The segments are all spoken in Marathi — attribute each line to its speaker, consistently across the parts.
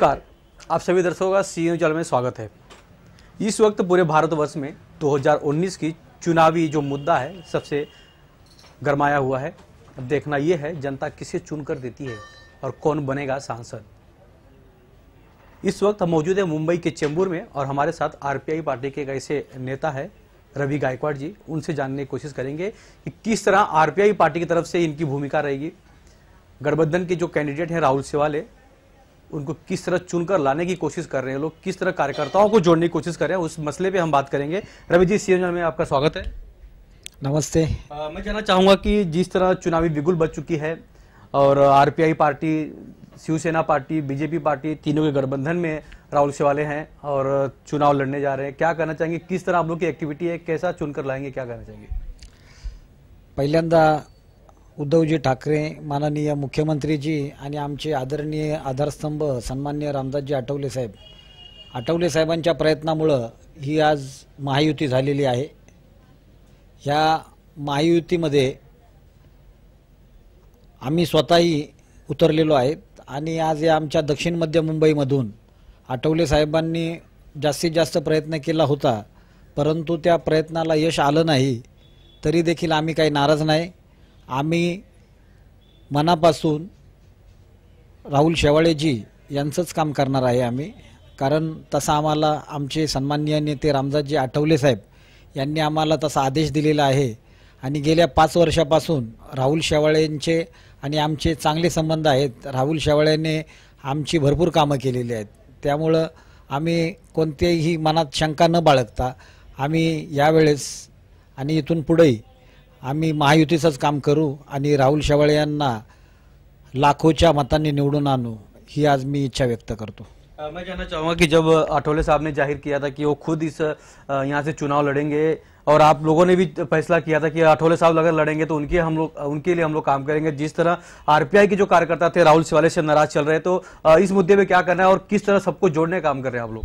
Speaker 1: नमस्कार। आप सभी दर्शकों का सी न्यूज़ में स्वागत है। इस वक्त पूरे भारतवर्ष में 2019 की चुनावी जो मुद्दा है, सबसे गरमाया हुआ है। अब देखना यह है, जनता किसे चुनकर देती है और कौन बनेगा सांसद। इस वक्त हम मौजूद है मुंबई के चेंबूर में और हमारे साथ आरपीआई पार्टी के एक ऐसे नेता है, रवि गायकवाड़ जी। उनसे जानने की कोशिश करेंगे कि किस तरह आरपीआई पार्टी की तरफ़ से इनकी भूमिका रहेगी। गठबंधन के जो कैंडिडेट हैं, राहुल सिवाले उनको किस तरह चुनकर लाने की कोशिश कर रहे हैं लोग किस तरह कार्यकर्ताओं को जोड़ने की कोशिश कर रहे हैं उस मसले पे हम बात करेंगे। रवि जी सीएम में आपका स्वागत है।
Speaker 2: नमस्ते।
Speaker 1: अ, मैं जानना चाहूँगा कि जिस तरह चुनावी बिगुल बच चुकी है और RPI party Shiv Sena party BJP party तीनों के गठबंधन में राहुल सिवाले हैं और चुनाव लड़ने जा रहे हैं क्या कहना चाहेंगे किस तरह आप लोग की एक्टिविटी है कैसा चुनकर लाएँगे क्या कहना चाहेंगे?
Speaker 2: पहिल्यांदा उद्धवजी ठाकरे माननीय मुख्यमंत्रीजी आणि आमचे आदरणीय आधारस्तंभ सन्मान्य रामदासजी आठवले साहेब. आठवले साहेबांच्या प्रयत्नामुळं ही आज महायुती झालेली आहे. ह्या महायुतीमध्ये आम्ही स्वतःही उतरलेलो आहेत आणि आज या आमच्या दक्षिण मध्य मुंबईमधून आठवले साहेबांनी जास्तीत जास्त प्रयत्न केला होता परंतु त्या प्रयत्नाला यश आलं नाही तरी देखील आम्ही काही नाराज नाही. आम्ही मनापासून राहुल शेवाळेजी यांचंच काम करणार आहे आम्ही. कारण तसा आम्हाला आमचे सन्माननीय नेते रामदासजी आठवले साहेब यांनी आम्हाला तसा आदेश दिलेला आहे. आणि गेल्या पाच वर्षापासून राहुल शेवाळेंचे आणि आमचे चांगले संबंध आहेत. राहुल शेवाळेने आमची भरपूर कामं केलेली आहेत. त्यामुळं आम्ही कोणत्याही मनात शंका न बाळगता आम्ही यावेळेस आणि इथून पुढेही आम्ही महायुतीचंच काम करू आणि राहुल शेवाळे यांना लाखोच्या मतांनी निवडून आणू ही आज मी इच्छा व्यक्त करतो.
Speaker 1: मैं जानना चाहूँगा कि जब आठवले साहब ने ज़ाहिर किया था कि वो खुद इस यहाँ से चुनाव लड़ेंगे और आप लोगों ने भी फैसला किया था कि आठवले साहब अगर लड़ेंगे तो उनके हम लोग उनके लिए हम लोग काम करेंगे। जिस तरह आरपीआई के जो कार्यकर्ता थे राहुल सिवाले से नाराज़ चल रहे तो इस मुद्दे पे क्या करना है और किस तरह सबको जोड़ने काम कर रहे हैं आप लोग?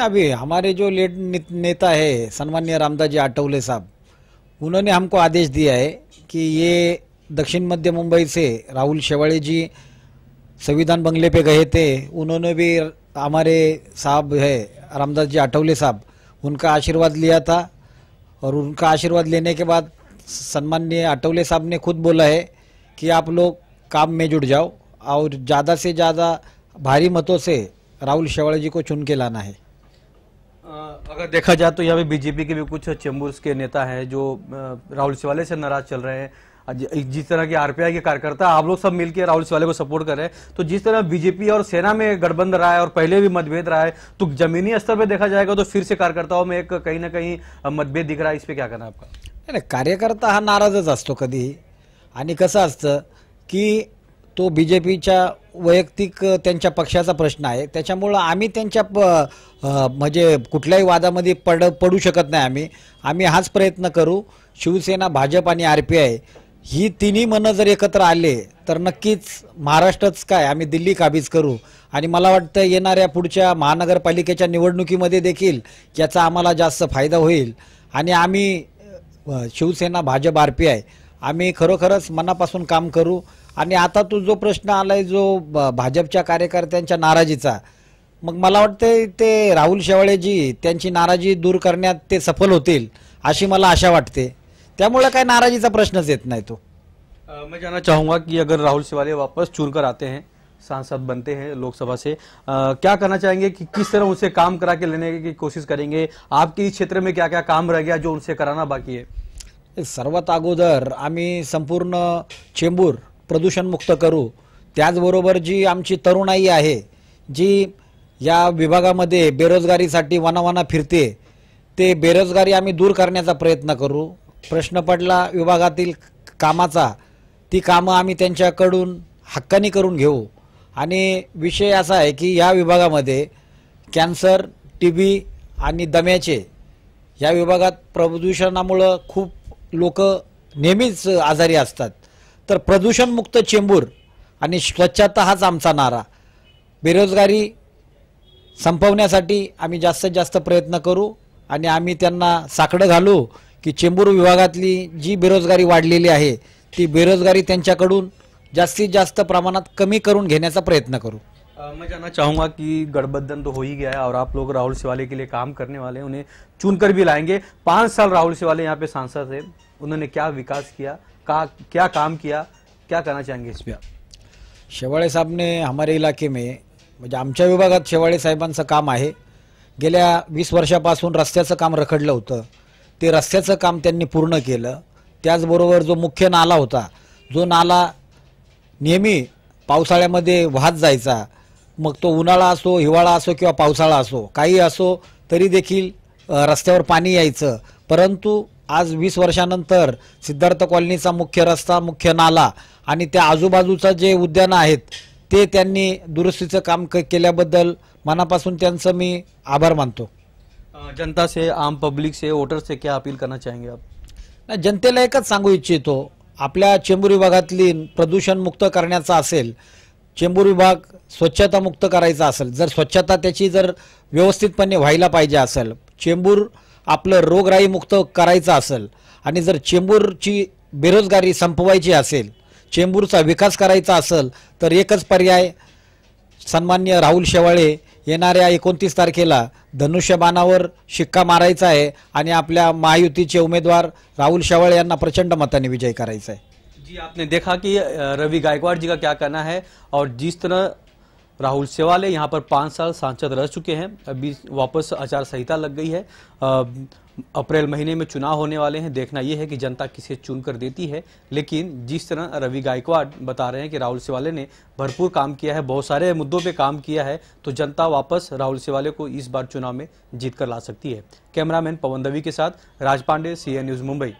Speaker 2: अभी हमारे जो लेट नेता है सन्मान्य रामदास जी आठवले साहब उन्होंने हमको आदेश दिया है कि ये दक्षिण मध्य मुंबई से राहुल शेवाड़े जी संविधान बंगले पे गए थे। उन्होंने भी हमारे साहब है, रामदास जी आठवले साहब, उनका आशीर्वाद लिया था और उनका आशीर्वाद लेने के बाद सम्मान्य आठवले साहब ने खुद बोला है कि आप लोग काम में जुट जाओ और ज़्यादा से ज़्यादा भारी मतों से राहुल शेवाड़े जी को चुन के लाना है।
Speaker 1: अगर देखा जाए तो यहाँ पे बीजेपी के भी कुछ चेंबूर के नेता हैं जो राहुल सिवाले से नाराज़ चल रहे हैं। जिस तरह के आरपीआई के कार्यकर्ता आप लोग सब मिलकर राहुल सिवाले को सपोर्ट कर रहे हैं। तो जिस तरह बीजेपी और सेना में गठबंधन रहा है और पहले भी मतभेद रहा है तो जमीनी स्तर पर देखा जाएगा तो फिर से कार्यकर्ताओं में एक कहीं ना कहीं मतभेद दिख रहा है। इस पर क्या करना है आपका?
Speaker 2: कार्यकर्ता हा नाराजच असतो कधीही. आणि कसं की तो बी जे पीच्या वैयक्तिक त्यांच्या पक्षाचा प्रश्न आहे. त्याच्यामुळं आम्ही त्यांच्या प म्हणजे कुठल्याही वादामध्ये पड पडू शकत नाही आम्ही. आम्ही हाच प्रयत्न करू. शिवसेना भाजप आणि आर पी आय ही तिन्ही मनं जर एकत्र आले तर नक्कीच महाराष्ट्रच काय आम्ही दिल्ली काबीज करू. आणि मला वाटतं येणाऱ्या पुढच्या महानगरपालिकेच्या निवडणुकीमध्ये देखील याचा आम्हाला जास्त फायदा होईल. आणि आम्ही Shiv Sena Bhajap R P I आम्ही खरोखरच मनापासून काम करू. आणि आता तो जो प्रश्न आलाय जो भाजपच्या कार्यकर्त्यांच्या नाराजीचा मग मला वाटतं ते राहुल शेवाळेजी त्यांची नाराजी दूर करण्यात ते सफल होतील अशी मला आशा वाटते. त्यामुळे काय नाराजीचा प्रश्नच येत नाही तो.
Speaker 1: मैं जानना चाहूंगा कि अगर राहुल सिवाले वापस चुन कर आते हैं सांसद बनते हैं लोकसभा से अ, क्या करना चाहेंगे कि किस तरह उनसे काम करा के लेने की कोशिश करेंगे? आपके इस क्षेत्र में क्या क्या काम रह गया जो उनसे कराना बाकी है?
Speaker 2: सर्वात अगोदर आम्ही संपूर्ण चेंबूर प्रदूषणमुक्त करू. त्याचबरोबर जी आमची तरुणाई आहे जी या विभागामध्ये बेरोजगारीसाठी वनावना फिरते ते बेरोजगारी आम्ही दूर करण्याचा प्रयत्न करू. प्रश्न पडला विभागातील कामाचा ती कामं आम्ही त्यांच्याकडून हक्कानी करून घेऊ. आणि विषय असा आहे की या विभागामध्ये कॅन्सर टी बी आणि दम्याचे या विभागात प्रदूषणामुळं खूप लोक नेहमीच आजारी असतात. तर प्रदूषणमुक्त चेंबूर आणि स्वच्छता हाच आमचा नारा. बेरोजगारी संपवण्यासाठी आम्ही जास्तीत जास्त प्रयत्न करू आणि आम्ही त्यांना साकडं घालू की चेंबूर विभागातली जी बेरोजगारी वाढलेली आहे ती बेरोजगारी त्यांच्याकडून जास्तीत जास्त प्रमाणात कमी करून घेण्याचा प्रयत्न करू.
Speaker 1: मैं जानना चाहूंगा कि गठबंधन तो हो ही गया है और आप लोग राहुल शिवाले के लिए काम करने वाले हैं उन्हें चुनकर भी लाएंगे। पांच साल राहुल शिवाले यहाँ पे सांसद थे उन्होंने क्या विकास किया? का क्या काम किया क्या करना चाहेंगे इस आप?
Speaker 2: शेवाळे साहेबने हमारे इलाके में म्हणजे आमच्या विभागात शेवाळे साहेबांचं काम आहे. गेल्या वीस वर्षापासून रस्त्याचं काम रखडलं होतं. ते रस्त्याचं काम त्यांनी पूर्ण केलं. त्याचबरोबर जो मुख्य नाला होता जो नाला नेहमी पावसाळ्यामध्ये वाहत जायचा मग तो उन्हाळा असो हिवाळा असो किंवा पावसाळा असो काही असो तरी देखील रस्त्यावर पाणी यायचं. परंतु आज वीस वर्षानंतर सिद्धार्थ कॉलनीचा मुख्य रस्ता मुख्य नाला आणि त्या आजूबाजूचं जे उद्यानं आहेत ते त्यांनी दुरुस्तीचं काम क केल्याबद्दल मनापासून त्यांचं मी आभार मानतो.
Speaker 1: जनता से आम पब्लिक से वोटर से क्या अपील करना चाहेंगे आप?
Speaker 2: नाही जनतेला एकच सांगू इच्छितो आपल्या चेंबूर विभागातली प्रदूषण मुक्त करण्याचा असेल चेंबूर विभाग स्वच्छता मुक्त करायचा असेल जर स्वच्छता त्याची जर व्यवस्थितपणे व्हायला पाहिजे असेल चेंबूर आपलं रोगराईमुक्त करायचं असेल आणि जर चेंबूरची बेरोजगारी संपवायची असेल चेंबूरचा विकास करायचा असेल तर एकच पर्याय सन्मान्य राहुल शेवाळे येणाऱ्या एकोणतीस तारखेला धनुष्यबाणावर शिक्का मारायचा आहे आणि आपल्या महायुतीचे उमेदवार राहुल शेवाळे यांना प्रचंड मताने विजय करायचा आहे.
Speaker 1: जी आपने देखा कि रवि गायकवाड़ जी का क्या कहना है और जिस तरह राहुल सेवाले यहाँ पर पाँच साल सांसद रह चुके हैं। अभी वापस आचार संहिता लग गई है। अप्रैल महीने में चुनाव होने वाले हैं। देखना यह है कि जनता किसे चुन कर देती है। लेकिन जिस तरह रवि गायकवाड़ बता रहे हैं कि राहुल सेवाले ने भरपूर काम किया है, बहुत सारे मुद्दों पे काम किया है तो जनता वापस राहुल सेवाले को इस बार चुनाव में जीत कर ला सकती है। कैमरामैन पवन दवी के साथ राज पांडे सी न्यूज़, मुंबई।